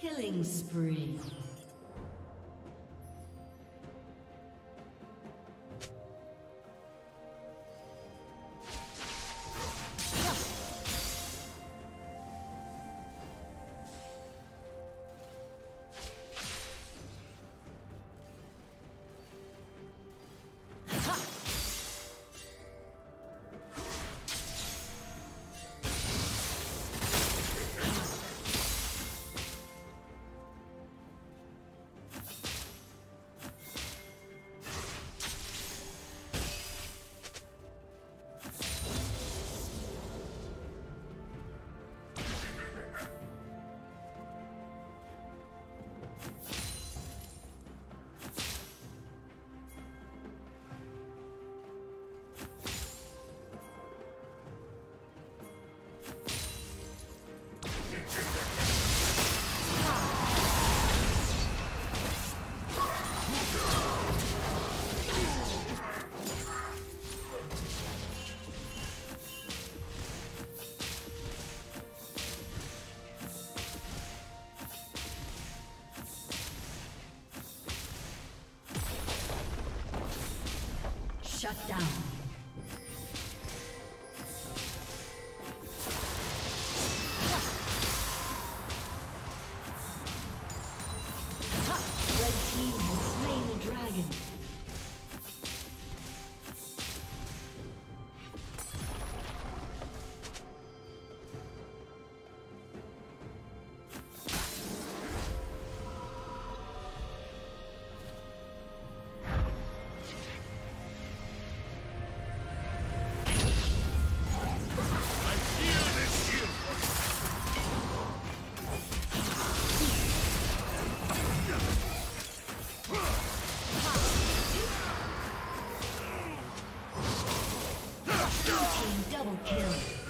Killing spree. Shut down. Triple kill.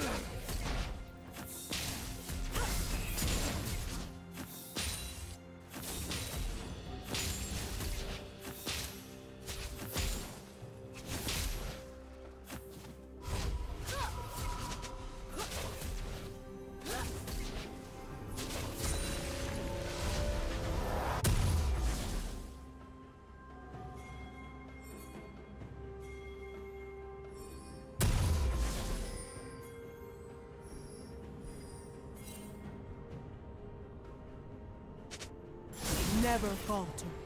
never falter.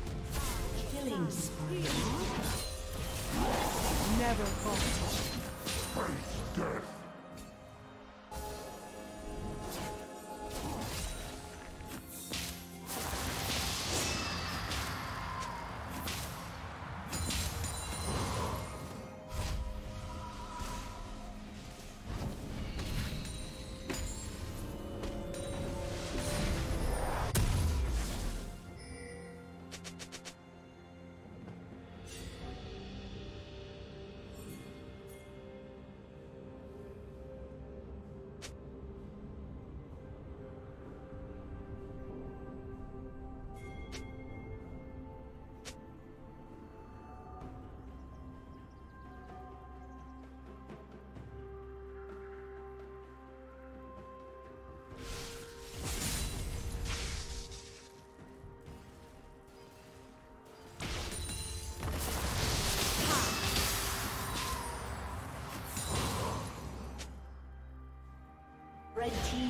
Red team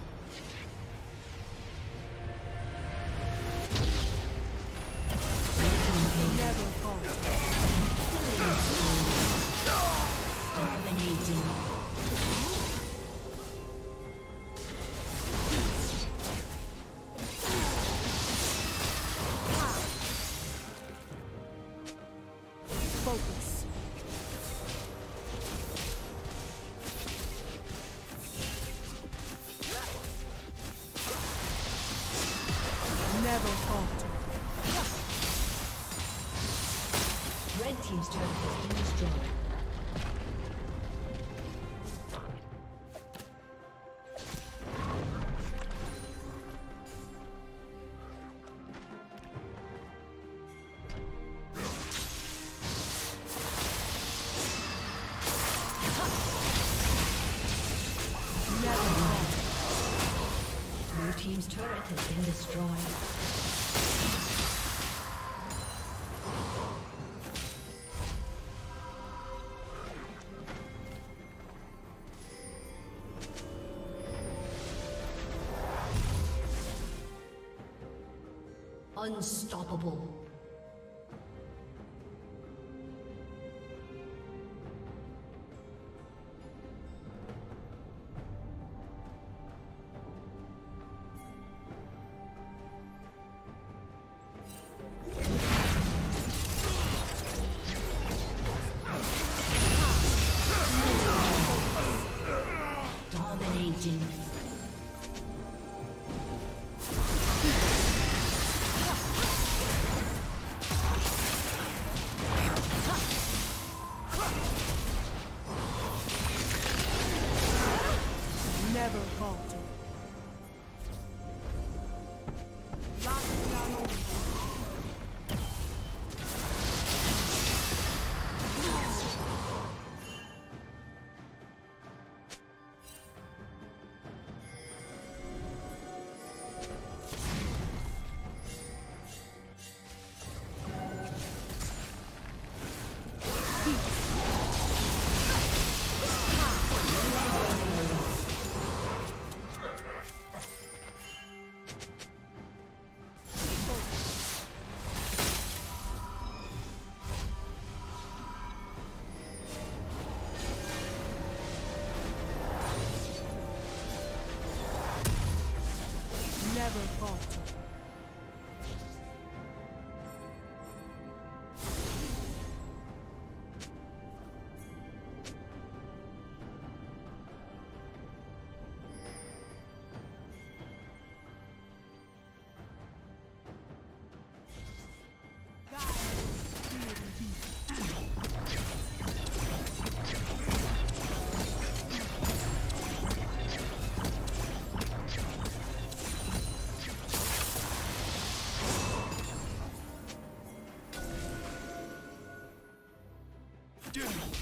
destroyed. Unstoppable. Begin!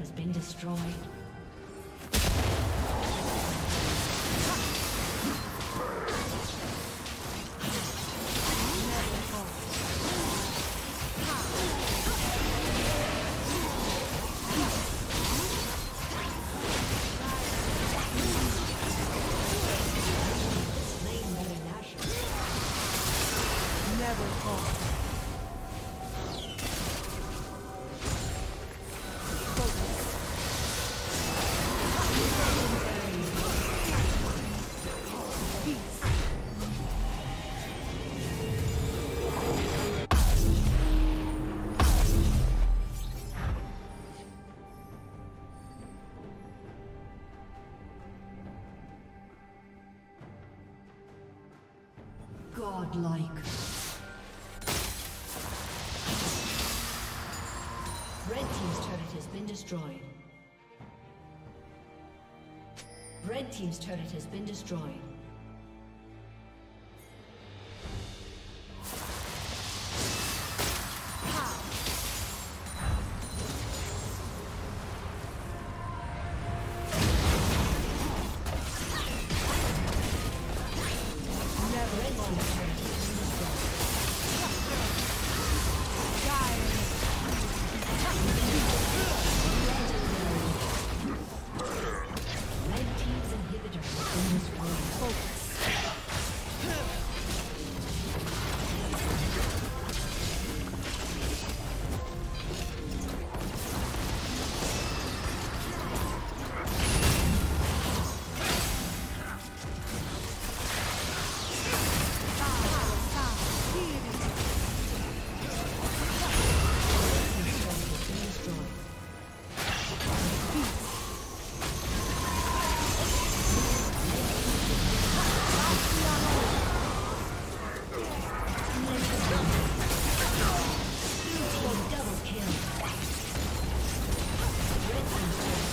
has been destroyed. godlike. Red Team's turret has been destroyed. Red Team's turret has been destroyed.